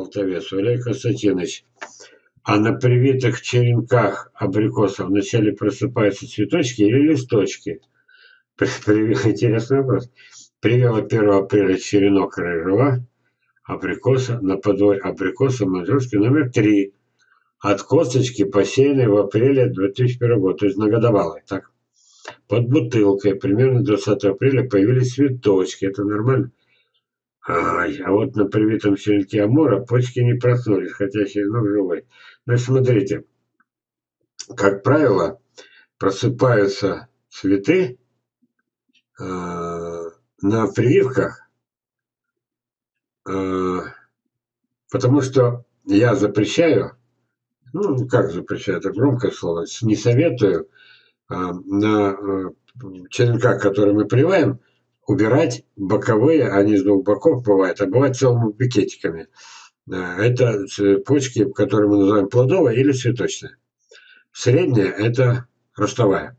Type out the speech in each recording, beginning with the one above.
Полтовец. Валерий Константинович, а на привитых черенках абрикосов вначале просыпаются цветочки или листочки? Интересный вопрос. Привела 1 апреля черенок рыжего абрикоса на подвой абрикоса манжурский номер 3 от косточки, посеянной в апреле 2001 года, то есть многодовалой. Так? Под бутылкой примерно 20 апреля появились цветочки. Это нормально? Ай, а вот на привитом черенке амора почки не проснулись, хотя черенок живой. Ну, смотрите, как правило, просыпаются цветы э, на прививках, э, потому что я запрещаю, ну, как запрещаю, это громкое слово, не советую э, на э, черенках, которые мы прививаем, убирать боковые, они с двух боков бывают, а бывают целыми букетиками. Это почки, которые мы называем плодовые или цветочные. Средняя – это ростовая.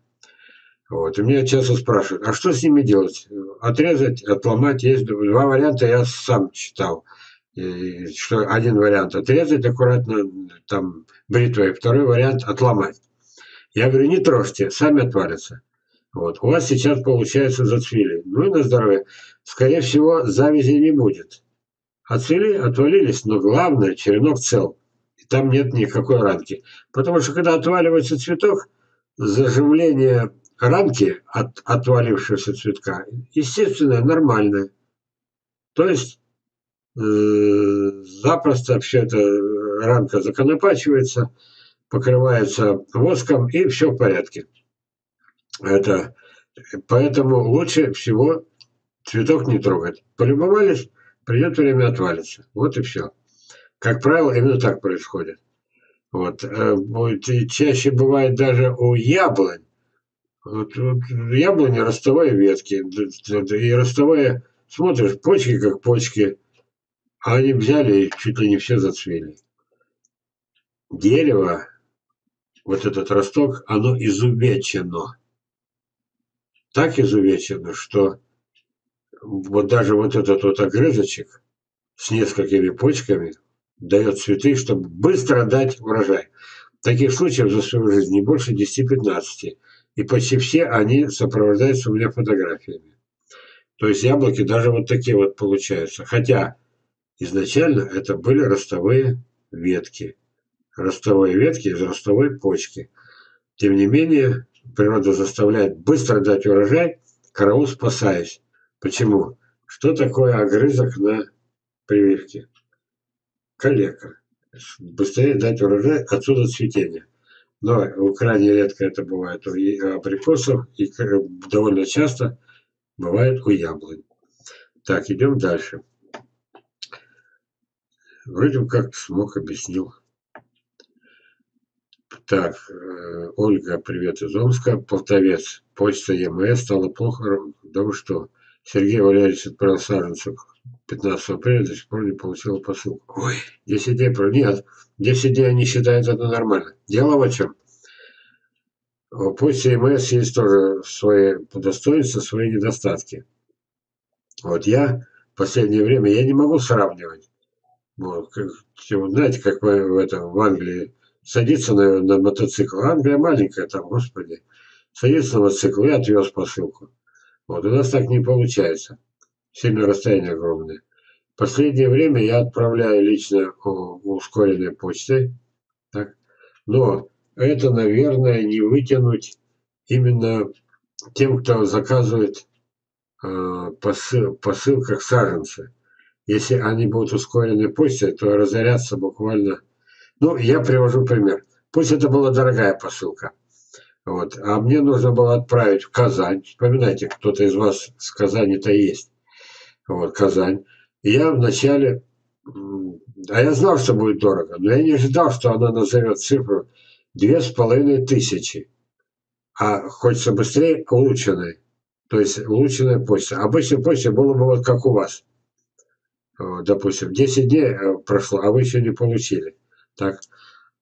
Вот. И меня часто спрашивают, а что с ними делать? Отрезать, отломать? Есть два варианта, я сам читал. И что один вариант отрезать аккуратно там бритвой, второй вариант отломать. Я говорю, не трожьте, сами отвалятся. Вот. У вас сейчас получается зацвели. Ну и на здоровье. Скорее всего, завязи не будет. Отцвели, отвалились, но главное, черенок цел. И там нет никакой ранки. Потому что когда отваливается цветок, заживление ранки от отвалившегося цветка, естественно, нормальное. То есть э, запросто все это ранка законопачивается, покрывается воском и все в порядке. Это, поэтому лучше всего цветок не трогать. Полюбовались, придет время отвалится. Вот и все. Как правило, именно так происходит. Вот. Э, и чаще бывает даже у яблонь. Вот, вот яблони ростовые ветки. И ростовые, смотришь, почки как почки. А они взяли и чуть ли не все зацвели. Дерево, вот этот росток, оно изувечено так изувечено, что вот даже вот этот вот огрызочек с несколькими почками дает цветы, чтобы быстро дать урожай. Таких случаев за свою жизнь не больше 10-15. И почти все они сопровождаются у меня фотографиями. То есть яблоки даже вот такие вот получаются. Хотя изначально это были ростовые ветки. Ростовые ветки из ростовой почки. Тем не менее, природа заставляет быстро дать урожай, караул спасаясь. Почему? Что такое огрызок на прививке? Калека. Быстрее дать урожай, отсюда цветение. Но крайне редко это бывает у абрикосов и довольно часто бывает у яблонь. Так, идем дальше. Вроде как смог объяснил так, э, Ольга, привет из Омска. Полтовец. Почта ЕМС стало плохо. Да вы что? Сергей Валерьевич отправил саженцев 15 апреля, до сих пор не получил посылку. Ой, 10 дней про... Нет, 10 дней они считают это нормально. Дело в чем? У почты ЕМС есть тоже свои достоинства, свои недостатки. Вот я в последнее время, я не могу сравнивать. Вот, как, знаете, как в, в, этом, в Англии садится на, на мотоцикл. Англия маленькая там, господи. Садится на мотоцикл и отвез посылку. Вот, у нас так не получается. Сильно расстояние огромное. Последнее время я отправляю лично ускоренной почтой. Так? Но это, наверное, не вытянуть именно тем, кто заказывает э, посыл, посылках саженцы. Если они будут ускорены почтой, то разорятся буквально ну, я привожу пример. Пусть это была дорогая посылка. Вот. А мне нужно было отправить в Казань. Вспоминайте, кто-то из вас с Казани-то есть. Вот, Казань. И я вначале... А я знал, что будет дорого, но я не ожидал, что она назовет цифру две с половиной тысячи. А хочется быстрее улучшенной. То есть улучшенная почта. Обычная почта было бы вот как у вас. Допустим, 10 дней э, прошло, а вы еще не получили. Так.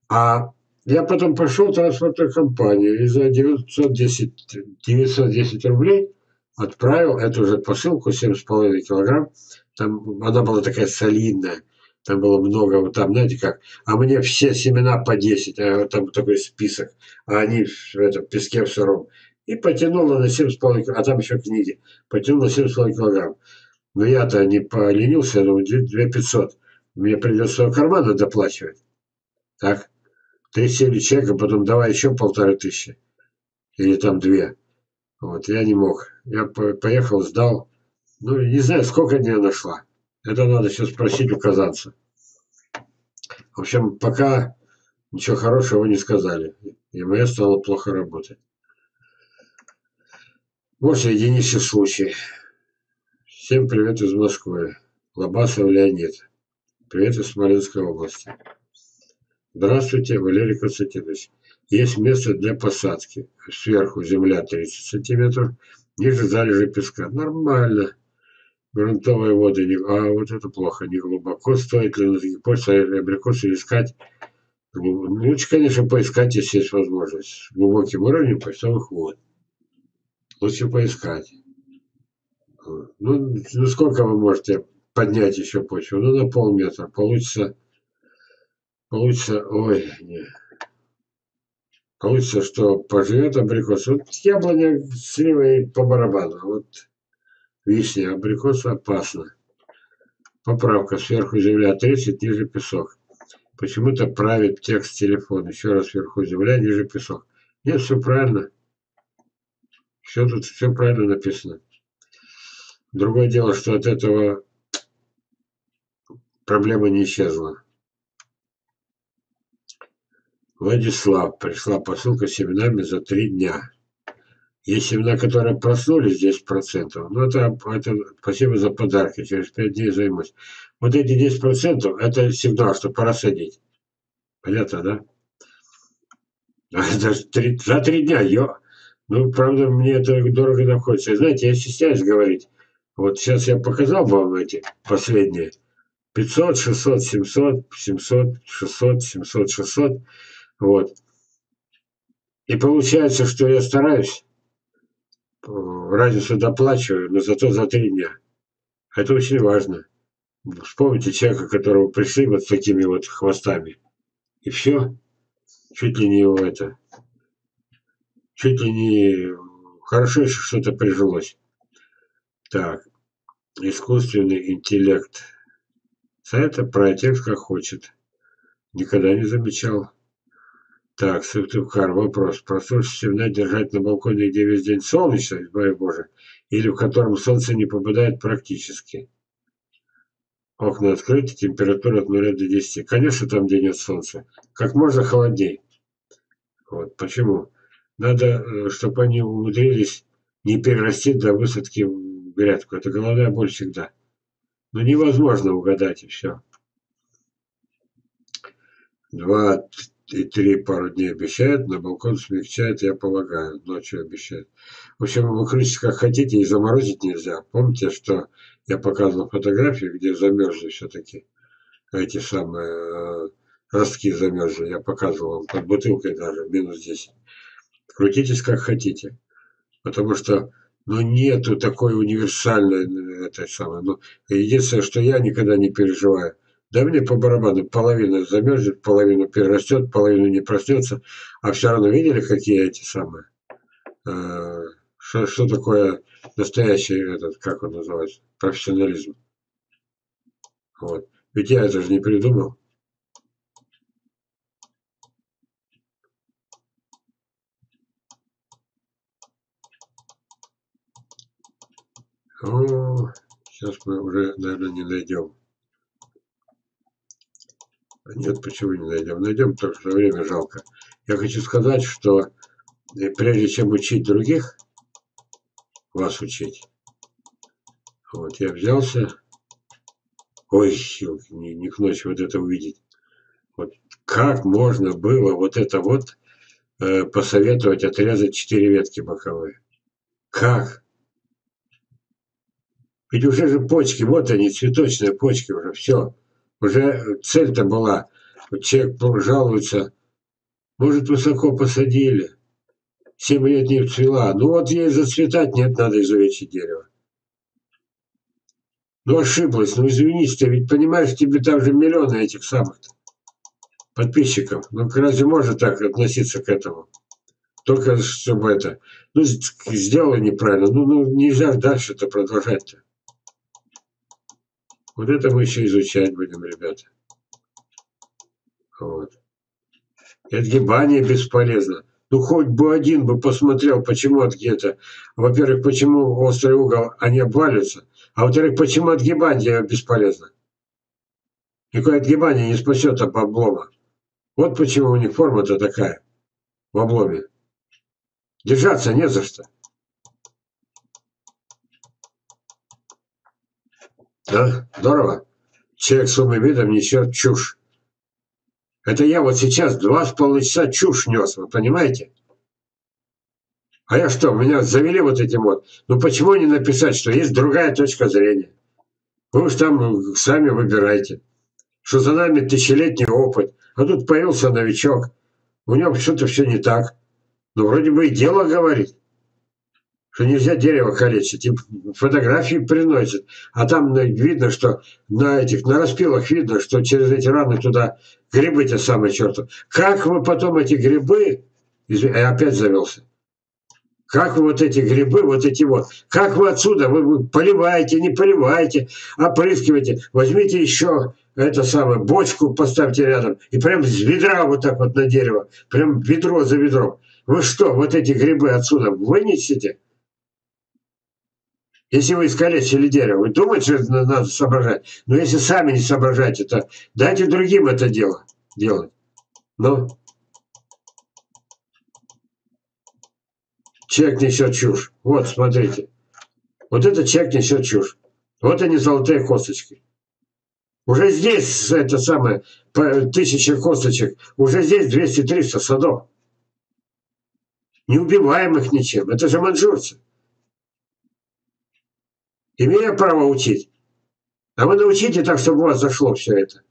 А я потом пошел в транспортную компанию и за 910, 910 рублей отправил эту же посылку 7,5 килограмм. Там она была такая солидная. Там было много, вот там, знаете как, а мне все семена по 10, а там такой список, а они в этом песке в сыром. И потянула на 7,5 килограмм, а там еще книги, потянул на 7,5 килограмм. Но я-то не поленился, я думаю, 2 500. Мне придется своего кармана доплачивать. Так, ты сели чек, а потом давай еще полторы тысячи. Или там две. Вот, я не мог. Я поехал, сдал. Ну, не знаю, сколько дней нашла. Это надо сейчас спросить у казанца. В общем, пока ничего хорошего не сказали. И моя стала плохо работать. Вот единичный случай. Всем привет из Москвы. Лобасов Леонид. Привет из Смоленской области. Здравствуйте, Валерий Константинович. Есть место для посадки. Сверху земля 30 сантиметров, ниже залежи песка. Нормально. Грунтовые воды, не, а вот это плохо, не глубоко. Стоит ли на таких почвах абрикосы искать? Лучше, конечно, поискать, если есть возможность. Глубоким уровнем почтовых вод. Лучше поискать. Ну, ну, сколько вы можете поднять еще почву? Ну, на полметра. Получится, получится, ой, не. Получится, что поживет абрикос. Вот яблоня, слива и по барабану. А вот вишня, абрикос опасно. Поправка. Сверху земля 30, ниже песок. Почему-то правит текст телефона. Еще раз сверху земля, ниже песок. Нет, все правильно. Все тут все правильно написано. Другое дело, что от этого проблема не исчезла. Владислав. Пришла посылка с семенами за три дня. Есть семена, которые проснулись 10%. Ну, это, это спасибо за подарки. Через 5 дней займусь. Вот эти 10% это сигнал, что пора садить. Понятно, да? Даже за три дня, ё. Ну, правда, мне это дорого находится. знаете, я стесняюсь говорить. Вот сейчас я показал вам эти последние. 500, 600, 700, 700, 600, 700, 600. Вот. И получается, что я стараюсь, э, разницу доплачиваю, но зато за три дня. Это очень важно. Вспомните человека, которого пришли вот с такими вот хвостами. И все. Чуть ли не это. Чуть ли не хорошо еще что-то прижилось. Так. Искусственный интеллект. Сайта про текст как хочет. Никогда не замечал. Так, Сыктывкар, вопрос. Просрочить семена держать на балконе, где весь день солнечно, избави Боже, или в котором солнце не попадает практически? Окна открыты, температура от 0 до 10. Конечно, там, где нет солнца. Как можно холодней. Вот, почему? Надо, э, чтобы они умудрились не перерасти до высадки в грядку. Это головная боль всегда. Но невозможно угадать, и все. Два, и три пару дней обещают, на балкон смягчает, я полагаю, ночью обещают. В общем, вы крутите как хотите, и заморозить нельзя. Помните, что я показывал фотографии, где замерзли все-таки эти самые э, ростки замерзли. Я показывал вам под бутылкой даже, минус 10. Крутитесь как хотите. Потому что ну, нету такой универсальной э, этой самой. Ну, единственное, что я никогда не переживаю – да мне по барабану, половина замерзнет, половину перерастет, половину не проснется. А все равно видели, какие эти самые? Э, что, что такое настоящий этот, как он называется, профессионализм? Вот. Ведь я это же не придумал. О, сейчас мы уже, наверное, не найдем. Нет, почему не найдем? Найдем, потому что время жалко. Я хочу сказать, что э, прежде чем учить других, вас учить, вот я взялся, ой, не, не к ночи вот это увидеть. Вот как можно было вот это вот э, посоветовать отрезать четыре ветки боковые? Как? Ведь уже же почки, вот они, цветочные почки уже, все. Уже цель-то была. Человек жалуется, может, высоко посадили, семь лет не вцвела. Ну вот ей зацветать нет, надо изувечить дерево. Ну ошиблась, ну извинись, ты ведь понимаешь, тебе там же миллионы этих самых подписчиков. Ну разве можно так относиться к этому? Только чтобы это, ну сделала неправильно, ну, ну нельзя дальше-то продолжать-то. Вот это мы еще изучать будем, ребята. Вот. И отгибание бесполезно. Ну, хоть бы один бы посмотрел, почему от где-то. Во-первых, почему острый угол, они обвалятся. А во-вторых, почему отгибание бесполезно. Никакое отгибание не спасет от облома. Вот почему у них форма-то такая в обломе. Держаться не за что. Да, здорово. Человек с умным видом несет чушь. Это я вот сейчас два с половиной часа чушь нес, вы понимаете? А я что, меня завели вот этим вот? Ну почему не написать, что есть другая точка зрения? Вы уж там сами выбирайте. Что за нами тысячелетний опыт. А тут появился новичок. У него что-то все не так. Ну вроде бы и дело говорит что нельзя дерево калечить, и фотографии приносят, а там видно, что на этих, на распилах видно, что через эти раны туда грибы те самые черту. Как вы потом эти грибы, я опять завелся, как вы вот эти грибы, вот эти вот, как вы отсюда, вы, вы поливаете, не поливаете, опрыскиваете, возьмите еще это самое, бочку поставьте рядом, и прям с ведра вот так вот на дерево, прям ведро за ведром. Вы что, вот эти грибы отсюда вынесете? Если вы искалечили дерево, вы думаете, что надо соображать. Но если сами не соображаете, то дайте другим это дело делать. Ну, человек несет чушь. Вот, смотрите. Вот этот человек несет чушь. Вот они золотые косточки. Уже здесь это самое, тысяча косточек, уже здесь 200-300 садов. Не убиваем их ничем. Это же манжурцы. Имею право учить. А вы научите так, чтобы у вас зашло все это.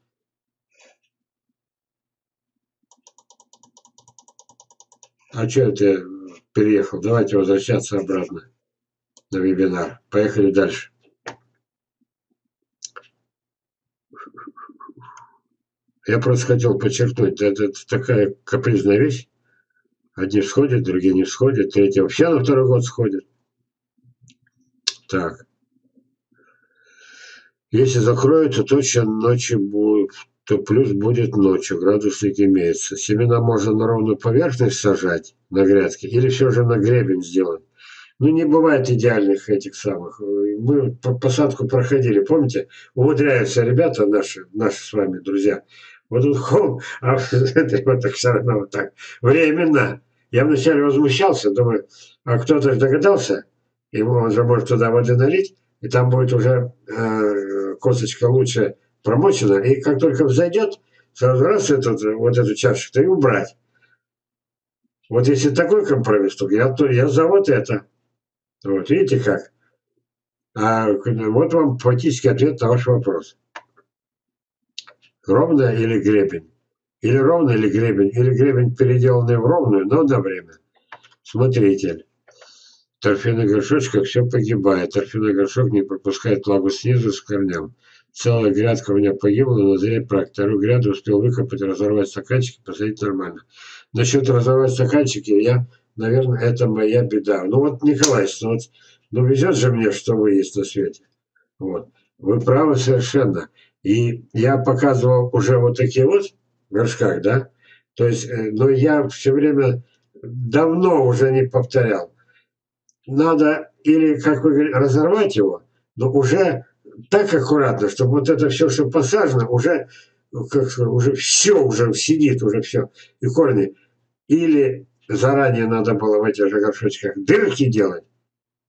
А что это переехал? Давайте возвращаться обратно на вебинар. Поехали дальше. Я просто хотел подчеркнуть, это, это такая капризная вещь. Одни всходят, другие не всходят, третьи вообще на второй год сходят. Так. Если закроют, то точно ночью будет, то плюс будет ночью, градусник имеется. Семена можно на ровную поверхность сажать на грядке или все же на гребень сделать. Ну, не бывает идеальных этих самых. Мы посадку проходили, помните? Умудряются ребята наши, наши с вами друзья. Вот тут холм, а вот так все равно вот так. Временно. Я вначале возмущался, думаю, а кто-то догадался, ему он же может туда воды налить, и там будет уже э, косточка лучше промочена, и как только взойдет, сразу раз этот, вот эту чашечку и убрать. Вот если такой компромисс, то я, то я за вот это. Вот, видите как? А вот вам фактический ответ на ваш вопрос. Ровно или гребень? Или ровно, или гребень? Или гребень переделанный в ровную, но на время. Смотритель торфяных горшочках все погибает. Торфяной горшок не пропускает влагу снизу с корнем. Целая грядка у меня погибла, но зря прак. Вторую гряду успел выкопать, разорвать стаканчики, посадить нормально. Насчет разорвать стаканчики, я, наверное, это моя беда. Ну вот, Николаевич, ну, вот, ну везет же мне, что вы есть на свете. Вот. Вы правы совершенно. И я показывал уже вот такие вот горшках, да? То есть, э, но я все время давно уже не повторял надо или, как вы говорите, разорвать его, но уже так аккуратно, чтобы вот это все, что посажено, уже, как сказать, уже все уже сидит, уже все, и корни. Или заранее надо было в этих же горшочках дырки делать.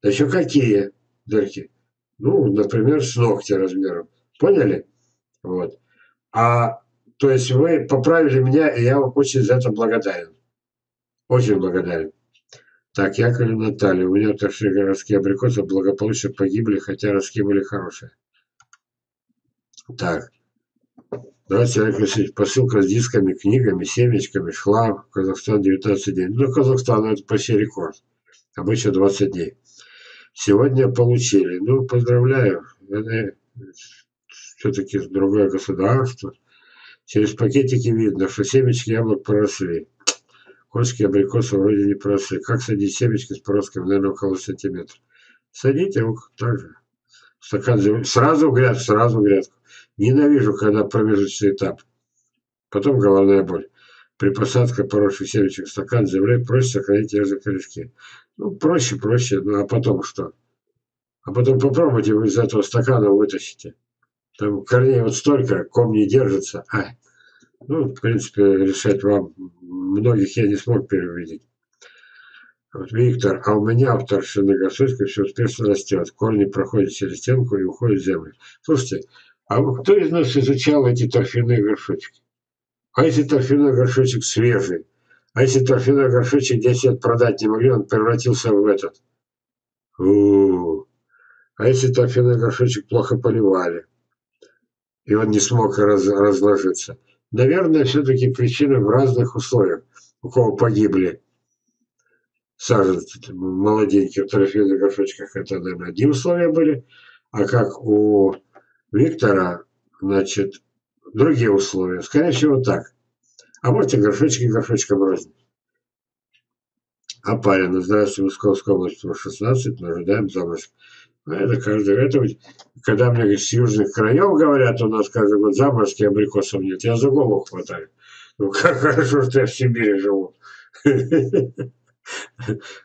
Да еще какие дырки? Ну, например, с ногти размером. Поняли? Вот. А, то есть вы поправили меня, и я вам очень за это благодарен. Очень благодарен. Так, Яковлев Наталья. У меня торши городские абрикосы благополучно погибли, хотя ростки были хорошие. Так. Давайте, Олег Васильевич, посылка с дисками, книгами, семечками шла в Казахстан 19 дней. Ну, Казахстан это почти рекорд. Обычно 20 дней. Сегодня получили. Ну, поздравляю. Это все-таки другое государство. Через пакетики видно, что семечки яблок проросли. Конские абрикосы вроде не проросли. Как садить семечки с проросками? Наверное, около сантиметра. Садите их так же. Стакан земли. Сразу в грядку, сразу в грядку. Ненавижу, когда промежуточный этап. Потом головная боль. При посадке поросших семечек в стакан земли проще сохранить те же корешки. Ну, проще, проще. Ну, а потом что? А потом попробуйте вы из этого стакана вытащите. Там корней вот столько, ком не держится. А, ну, в принципе, решать вам. Многих я не смог переубедить. Вот, Виктор, а у меня торфяной горшочке все успешно растет. Корни проходят через стенку и уходят в землю. Слушайте, а кто из нас изучал эти торфяные горшочки? А если торфяной горшочек свежий? А если торфяной горшочек 10 лет продать не могли, он превратился в этот? У -у -у. А если торфяной горшочек плохо поливали? И он не смог раз, разложиться. Наверное, все-таки причина в разных условиях. У кого погибли саженцы молоденькие в торфяных горшочках, это, наверное, одни условия были. А как у Виктора, значит, другие условия. Скорее всего, так. А можете горшочки горшочком рознь. Апарина. Здравствуйте, Московская область, 16, ожидаем заморозки. Это каждый, это когда мне с южных краев говорят, у нас каждый год заморозки, абрикосов нет, я за голову хватаю. Ну, как хорошо, что я в Сибири живу.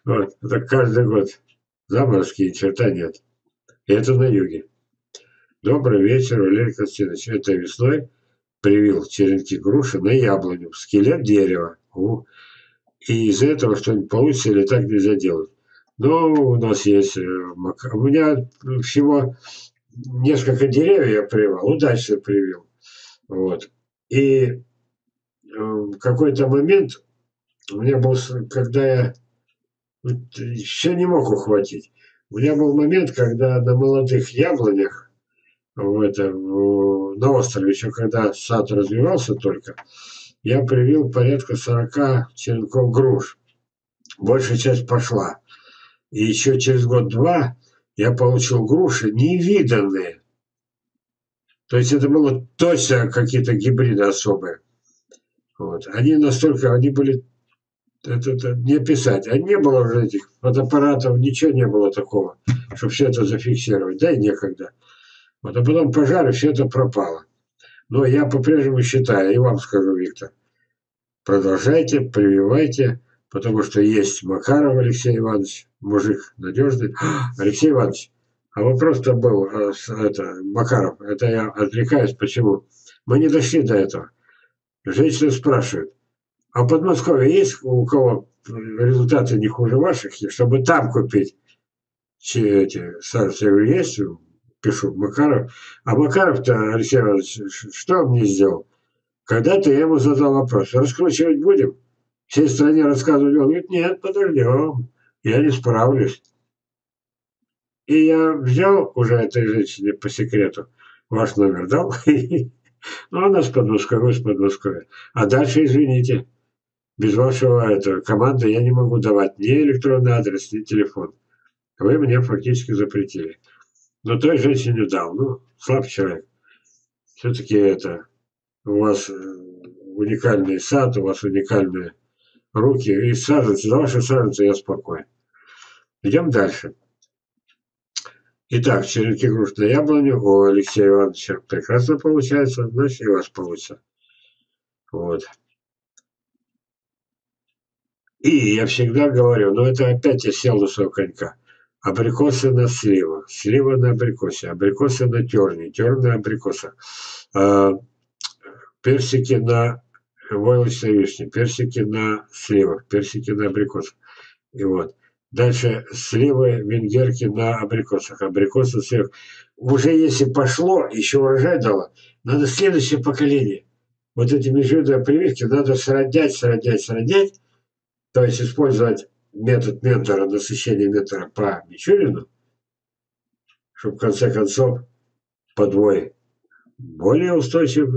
Вот, это каждый год заморозки и черта нет. И это на юге. Добрый вечер, Валерий Константинович. Этой весной привил черенки груши на яблоню, скелет дерева. И из-за этого что-нибудь получится или так нельзя делать. Но у нас есть... Э, у меня всего несколько деревьев я привел, удачно привил. Вот. И э, в какой-то момент у меня был, когда я все не мог ухватить. У меня был момент, когда на молодых яблонях в этом, на острове, еще когда сад развивался только, я привил порядка 40 черенков груш. Большая часть пошла. И еще через год-два я получил груши невиданные. То есть это было точно какие-то гибриды особые. Вот. Они настолько, они были, это, это не описать. А не было уже этих фотоаппаратов, ничего не было такого, чтобы все это зафиксировать. Да и некогда. Вот, а потом пожар, и все это пропало. Но я по-прежнему считаю, и вам скажу, Виктор, продолжайте, прививайте, потому что есть Макаров Алексей Иванович, мужик надежный. Алексей Иванович, а вопрос-то был, а, это, Макаров, это я отвлекаюсь, почему? Мы не дошли до этого. Женщина спрашивает, а в Подмосковье есть у кого результаты не хуже ваших, чтобы там купить эти саженцы? Я говорю, есть, пишу Макаров. А Макаров-то, Алексей Иванович, что мне сделал? Когда-то я ему задал вопрос, раскручивать будем? Всей стране рассказывали, он говорит, нет, подождем, я не справлюсь. И я взял уже этой женщине по секрету ваш номер дал. Ну, она с Подмосковья, с Подмосковья. А дальше, извините, без вашего этого, команды я не могу давать ни электронный адрес, ни телефон. Вы мне фактически запретили. Но той женщине дал. Ну, слаб человек. Все-таки это, у вас э, уникальный сад, у вас уникальные руки. И саженцы, за ваши саженцы я спокоен. Идем дальше. Итак, черенки груш на яблоню у Алексея Ивановича прекрасно получается, значит и у вас получится. Вот. И я всегда говорю, но это опять я сел на своего конька. Абрикосы на слива, слива на абрикосе, абрикосы на терне, терн на абрикоса. А, персики на войлочной вишне, персики на сливах, персики на абрикосах. И вот. Дальше сливы, венгерки на абрикосах, абрикосы сверху. Уже если пошло, еще урожай дало, надо следующее поколение. Вот эти межвидовые прививки надо сродять, сродять, сродять, то есть использовать метод ментора, насыщения ментора по Мичурину, чтобы в конце концов подвой более устойчив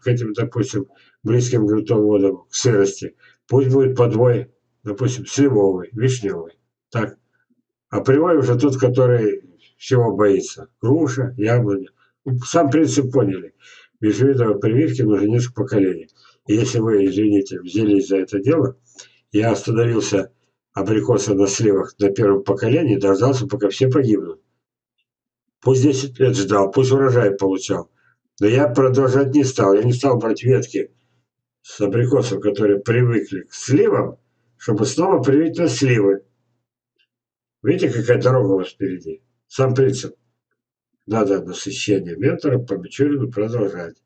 к этим, допустим, близким грунтовым к сырости. Пусть будет подвой, допустим, сливовый, вишневый. Так. А привой уже тот, который всего боится. Груша, яблоня. сам принцип поняли. Межвидовой прививки нужно несколько поколений. И если вы, извините, взялись за это дело, я остановился абрикоса на сливах на первом поколении, дождался, пока все погибнут. Пусть 10 лет ждал, пусть урожай получал. Но я продолжать не стал. Я не стал брать ветки с абрикосов, которые привыкли к сливам, чтобы снова привить на сливы. Видите, какая дорога у вас впереди? Сам принцип. Надо насыщение ментора по Мичурину продолжать.